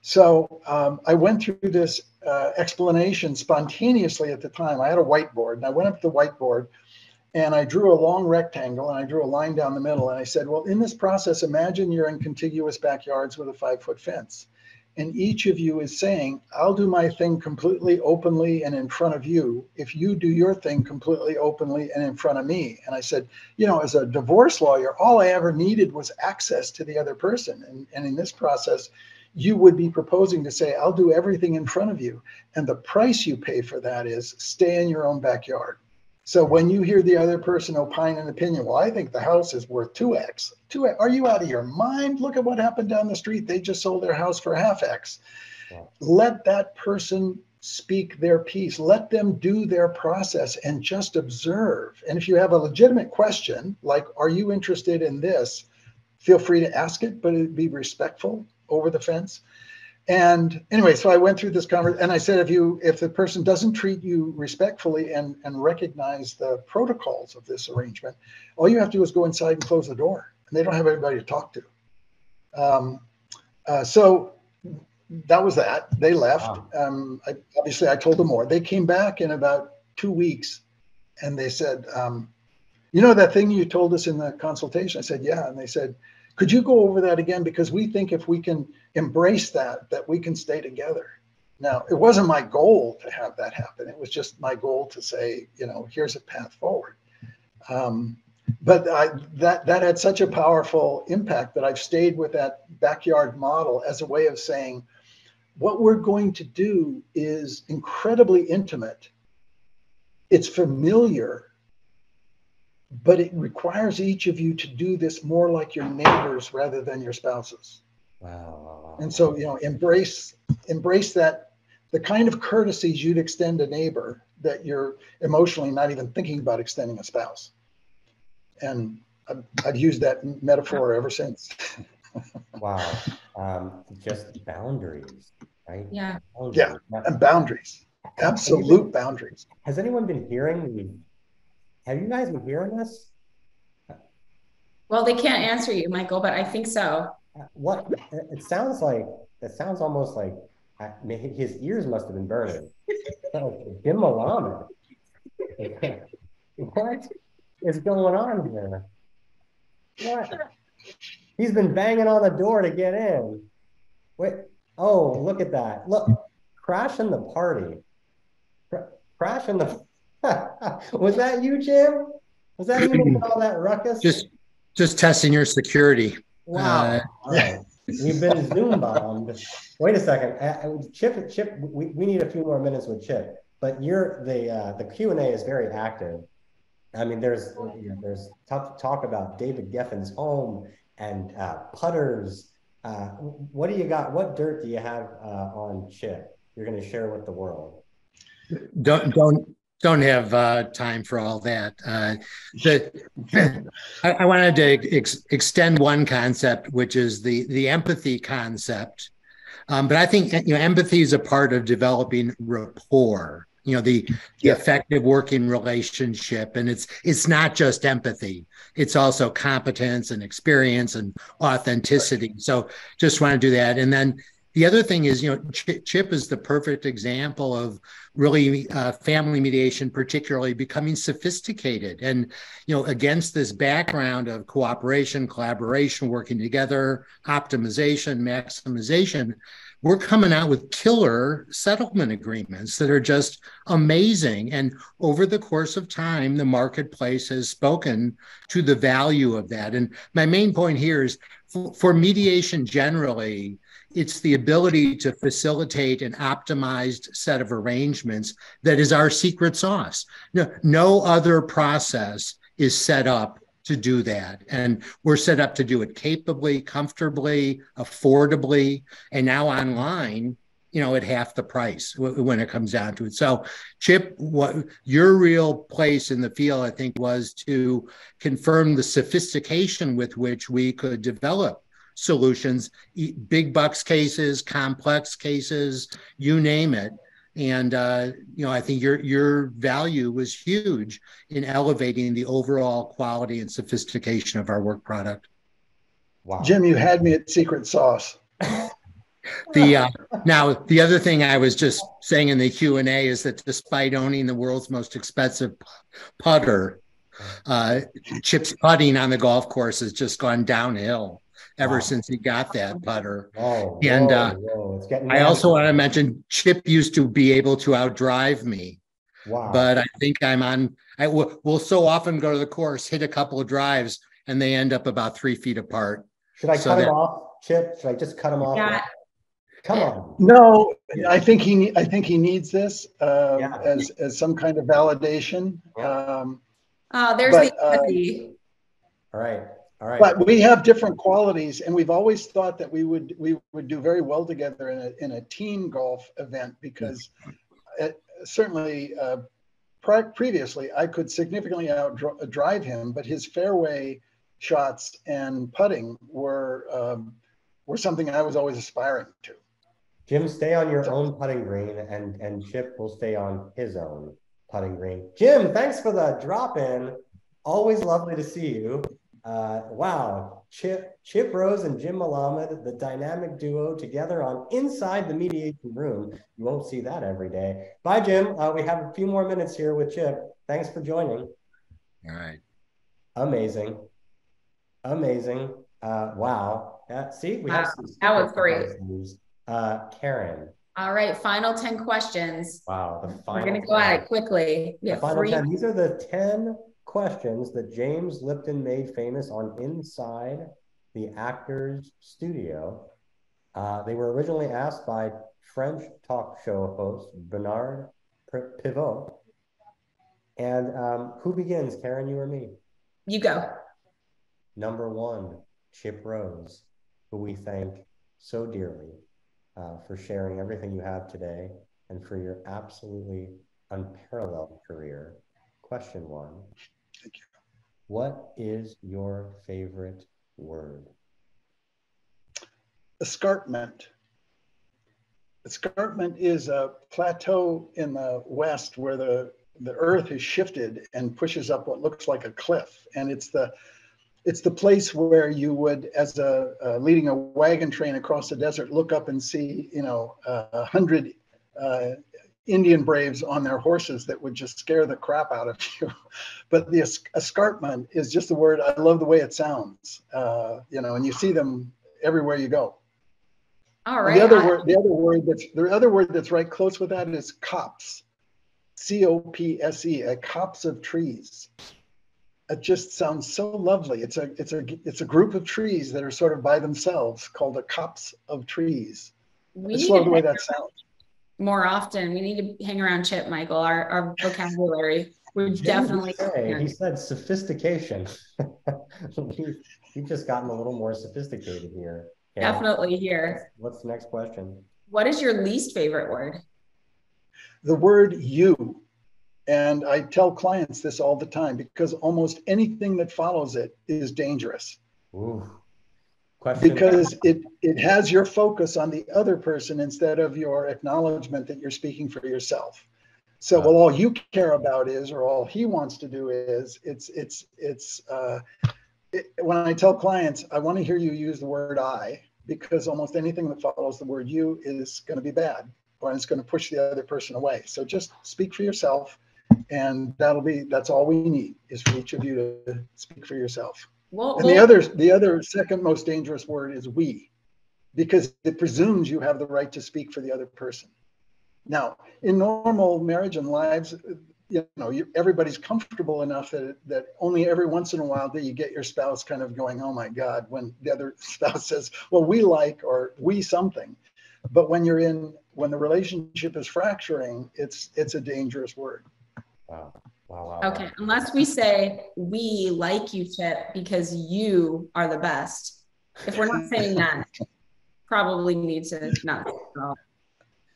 So um, I went through this uh, explanation spontaneously at the time. I had a whiteboard and I went up to the whiteboard and I drew a long rectangle and I drew a line down the middle. And I said, well, in this process, imagine you're in contiguous backyards with a five foot fence and each of you is saying, I'll do my thing completely openly and in front of you if you do your thing completely openly and in front of me. And I said, you know, as a divorce lawyer, all I ever needed was access to the other person. And, and in this process, you would be proposing to say, I'll do everything in front of you. And the price you pay for that is stay in your own backyard. So when you hear the other person opine an opinion, well, I think the house is worth 2x. 2x. Are you out of your mind? Look at what happened down the street. They just sold their house for half x. Let that person speak their piece. Let them do their process and just observe. And if you have a legitimate question, like, are you interested in this? Feel free to ask it, but be respectful over the fence. And anyway, so I went through this conversation and I said, if you if the person doesn't treat you respectfully and and recognize the protocols of this arrangement, all you have to do is go inside and close the door, and they don't have anybody to talk to. Um, uh, so that was that. They left. Wow. Um, I, obviously, I told them more. They came back in about two weeks, and they said, um, "You know that thing you told us in the consultation?" I said, "Yeah," and they said could you go over that again? Because we think if we can embrace that, that we can stay together. Now, it wasn't my goal to have that happen. It was just my goal to say, you know, here's a path forward. Um, but I, that that had such a powerful impact that I've stayed with that backyard model as a way of saying, what we're going to do is incredibly intimate. It's familiar, but it requires each of you to do this more like your neighbors rather than your spouses. Wow. And so, you know, embrace embrace that the kind of courtesies you'd extend a neighbor that you're emotionally not even thinking about extending a spouse. And I've, I've used that metaphor ever since. wow. Um, just boundaries, right? Yeah. Boundaries. Yeah. And boundaries, absolute boundaries. has anyone been hearing the, have you guys been hearing this? Well, they can't answer you, Michael, but I think so. Uh, What, it sounds like, it sounds almost like, I mean, his ears must have been burning. So, Jim Melamed. What is going on here? What? He's been banging on the door to get in. Wait, oh, look at that. Look, crashing the party. Cra- Crashing the, was that you, Jim? Was that you making all that ruckus? Just, just testing your security. Wow. Uh, All right. We've been Zoom bombed. Wait a second. Uh, uh, Chip, Chip, we, we need a few more minutes with Chip, but you're the, uh, the Q and A is very active. I mean, there's, you know, there's talk, talk about David Geffen's home and, uh, putters. Uh, what do you got? What dirt do you have, uh, on Chip? You're going to share with the world. don't, don't, don't have uh, time for all that. Uh, the, I, I wanted to ex- extend one concept, which is the the empathy concept. Um, but I think you know empathy is a part of developing rapport. You know the, the effective working relationship, and it's it's not just empathy; it's also competence and experience and authenticity. So just want to do that, and then the other thing is, you know, Ch- Chip is the perfect example of really uh, family mediation, particularly becoming sophisticated. And, you know, against this background of cooperation, collaboration, working together, optimization, maximization, we're coming out with killer settlement agreements that are just amazing. And over the course of time, the marketplace has spoken to the value of that. And my main point here is for, for mediation generally, it's the ability to facilitate an optimized set of arrangements that is our secret sauce. No, no other process is set up to do that. And we're set up to do it capably, comfortably, affordably, and now online, you know, at half the price when it comes down to it. So, Chip, what your real place in the field, I think, was to confirm the sophistication with which we could develop solutions, e- big bucks cases, complex cases, you name it. And uh, you know, I think your your value was huge in elevating the overall quality and sophistication of our work product. Wow. Jim, you had me at secret sauce. The uh, now the other thing I was just saying in the Q and A is that despite owning the world's most expensive putter, uh, Chip's putting on the golf course has just gone downhill ever Wow. since he got that putter. Whoa, And, whoa, uh, whoa, it's getting I also want to mention Chip used to be able to outdrive me, wow. but I think I'm on. I will we'll so often go to the course, hit a couple of drives, and they end up about three feet apart. Should I so cut him off, Chip? Should I just cut him off? Yeah. Come on. No, I think he, ne- I think he needs this uh, Yeah. as, as some kind of validation. Yeah. Um, Oh, there's But, the uh. All right. All right. But we have different qualities, and we've always thought that we would we would do very well together in a in a team golf event because it, certainly uh, pre- previously I could significantly outdrive him, but his fairway shots and putting were um, were something I was always aspiring to. Jim, stay on your own putting green, and and Chip will stay on his own putting green. Jim, thanks for the drop in. Always lovely to see you. Uh, wow, Chip Chip Rose and Jim Melamed, the dynamic duo together on Inside the Mediation Room. You won't see that every day. Bye, Jim. Uh, we have a few more minutes here with Chip. Thanks for joining. All right. Amazing, amazing. Uh, wow. Yeah, see, we have Wow, some that was great. news. Uh, Karen. All right, final 10 questions. Wow, the final. We're going to go at it quickly. We The have final three. 10. These are the 10 questions that James Lipton made famous on Inside the Actors Studio. Uh, they were originally asked by French talk show host Bernard Pivot. And um, who begins, Karen, you or me? You go. Number one, Chip Rose, who we thank so dearly uh, for sharing everything you have today and for your absolutely unparalleled career. Question one. Thank you. What is your favorite word? Escarpment. Escarpment is a plateau in the west where the, the earth has shifted and pushes up what looks like a cliff. And it's the it's the place where you would, as a uh, leading a wagon train across the desert, look up and see, you know, a hundred uh, Indian braves on their horses that would just scare the crap out of you. but the escarpment is just the word. I love the way it sounds, uh, you know, and you see them everywhere you go. All right. The other word, the other word that's the other word that's right close with that is copse, C O P S E, a copse of trees. It just sounds so lovely. It's a it's a it's a group of trees that are sort of by themselves called a copse of trees. We I just love the way that sounds. More often, we need to hang around Chip, Michael. Our our vocabulary. We're definitely. Say, he said sophistication. You've just gotten a little more sophisticated here. Definitely here. What's the next question? What is your least favorite word? The word you. And I tell clients this all the time because almost anything that follows it is dangerous. Ooh. Question. Because it, it has your focus on the other person instead of your acknowledgement that you're speaking for yourself. So, well, all you care about is, or all he wants to do is, it's, it's, it's, uh, it, when I tell clients, I want to hear you use the word I, because almost anything that follows the word you is going to be bad or it's going to push the other person away. So just speak for yourself and that'll be that's all we need is for each of you to speak for yourself. Well, and the other the other second most dangerous word is we because it presumes you have the right to speak for the other person. Now, in normal marriage and lives, you know, you, everybody's comfortable enough that that only every once in a while that you get your spouse kind of going, "Oh my God," when the other spouse says, "Well, we like" or "we something," but when you're in when the relationship is fracturing, it's it's a dangerous word. Wow. Wow, wow, okay, unless we say we like you, Chip, because you are the best. If we're not saying that, probably need to not.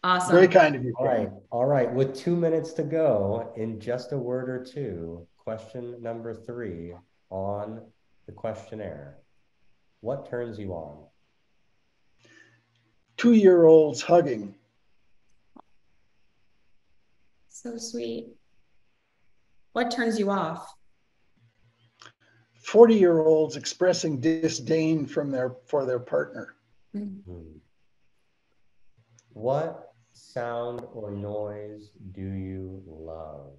Awesome. Very kind of you. All right. All right. With two minutes to go, in just a word or two, question number three on the questionnaire. What turns you on? Two year olds hugging. So sweet. What turns you off? 40 year olds expressing disdain from their for their partner. Mm-hmm. What sound or noise do you love?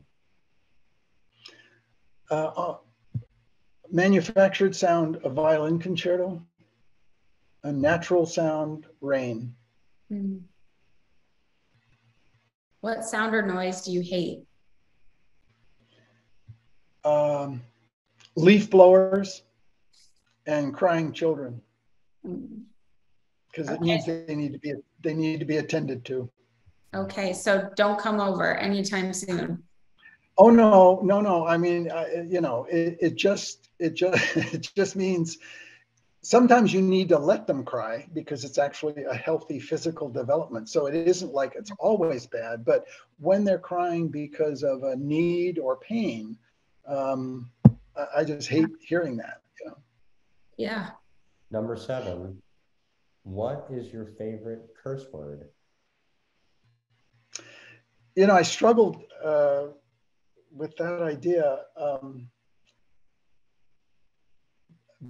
Uh, uh, manufactured sound, a violin concerto. A natural sound, rain. Mm. What sound or noise do you hate? Um, leaf blowers and crying children. Because okay. it means they need to be they need to be attended to. Okay, so don't come over anytime soon. Oh no, no, no. I mean, uh, you know, it, it just it just it just means sometimes you need to let them cry because it's actually a healthy physical development. So it isn't like it's always bad, but when they're crying because of a need or pain, um, I, I just hate hearing that. You know? Yeah. Number seven. What is your favorite curse word? you know, I struggled uh, with that idea um,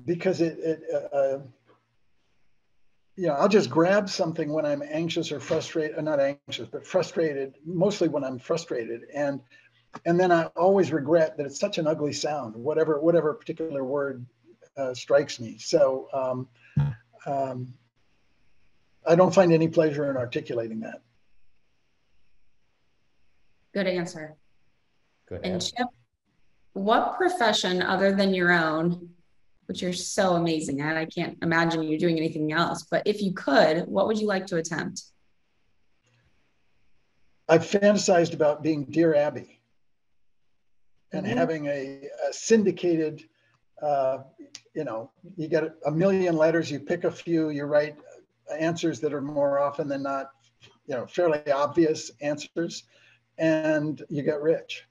because it, it uh, uh, you know, I'll just grab something when I'm anxious or frustrated, uh, not anxious, but frustrated, mostly when I'm frustrated. And, and then I always regret that it's such an ugly sound, whatever, whatever particular word uh, strikes me. So um, um, I don't find any pleasure in articulating that. Good answer. Good and answer. Chip, what profession other than your own, which you're so amazing at, I can't imagine you doing anything else, but if you could, what would you like to attempt? I've fantasized about being Dear Abby and Mhm. having a, a syndicated, uh, you know, you get a million letters, you pick a few, you write answers that are more often than not, you know, fairly obvious answers, and you get rich.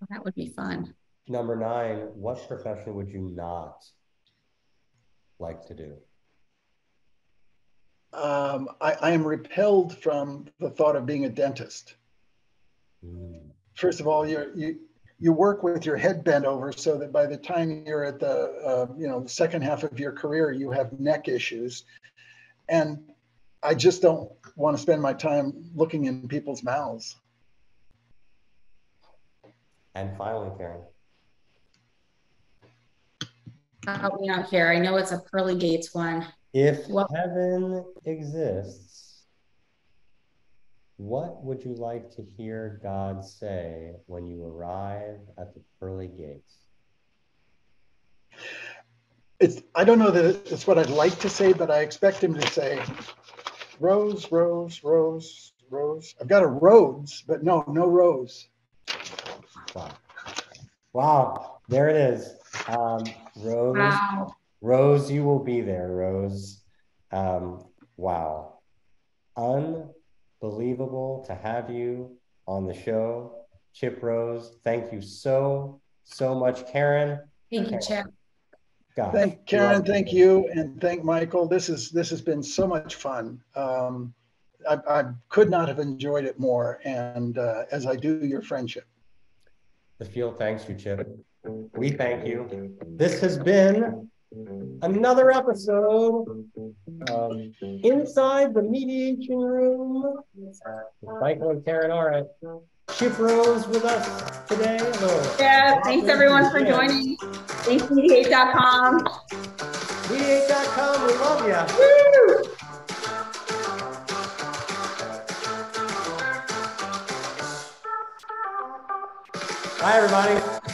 Well, That would be fun. Number nine, what profession would you not like to do? Um, I, I am repelled from the thought of being a dentist. Hmm. First of all, you're, you you work with your head bent over so that by the time you're at the uh, you know the second half of your career, you have neck issues, and I just don't want to spend my time looking in people's mouths. And finally, Karen, Help me out here. I know it's a pearly gates one. if Well- heaven exists, what would you like to hear God say when you arrive at the pearly gates? It's I don't know that it's what I'd like to say, but I expect him to say, "Rose, Rose, Rose, Rose." I've got a Rhodes, but no, no Rose. Wow. Wow, there it is. Um, Rose. Wow. Rose, you will be there, Rose. Um, wow. Unbelievable to have you on the show. Chip Rose, thank you so, so much. Karen, Thank you, Chip. God. Thank Karen, thank you, and thank Michael. This is this has been so much fun. Um, I, I could not have enjoyed it more, and uh, as I do your friendship. The field thanks you, Chip. We thank you. This has been another episode of Inside the Mediation Room. Michael and Karen Aurit. Chip Rose with us today. Hello. Yeah, thanks everyone for joining. Thanks, mediate.com. Mediate.com, we love you. Woo! Bye, everybody.